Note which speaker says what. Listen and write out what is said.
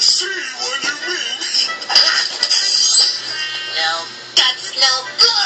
Speaker 1: see what you mean.
Speaker 2: No guts, no glory.